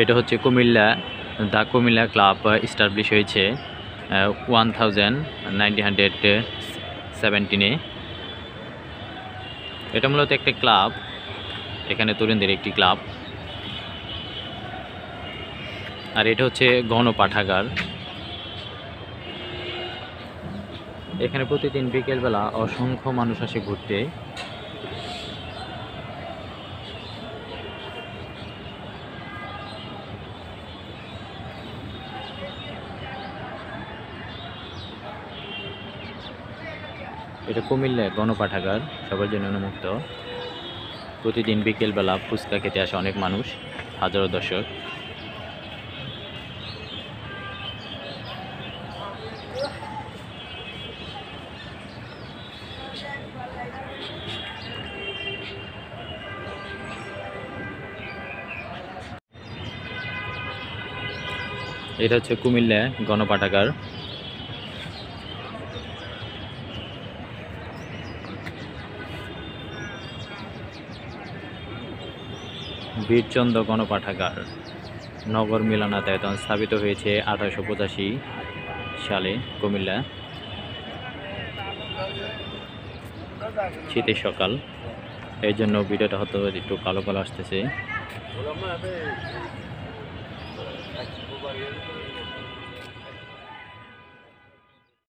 এটা হচ্ছে Comilla the Comilla club establish হয়েছে ওয়ান থাউজেন্ড নাইনটিন হান্ড্রেড সেভেন্টিনে এটা মূলত একটা ক্লাব, এখানে তরুণদের একটি ক্লাব। আর এটা হচ্ছে গণপাঠাগার। এখানে প্রতিদিন বিকেলবেলা অসংখ্য মানুষ আসে ঘুরতে। এটা কুমিল্লায় গণপাঠাগার সবার জন্য উন্মুক্ত প্রতিদিন বিকেলবেলা ফুচকা খেতে আসে অনেক মানুষ, হাজারো দর্শক। এটা হচ্ছে কুমিল্লা গণপাঠাগার। বীরচন্দ্র গণপাঠাগার। নগর মিলনায়তন স্থাপিত হয়েছে আঠারোশো পঁচাশি সালে কুমিল্লা। শীতের সকাল। এই জন্য ভিডিওটা হয়তো একটু কালো কালো আসতেছে।